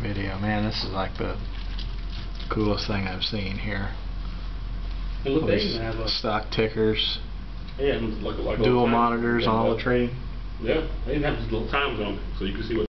video. Man, this is like the coolest thing I've seen here. It look, they even have a, stock tickers, Yeah, like, like dual monitors on all the train. Yeah, they even have this little time zone, so you can see what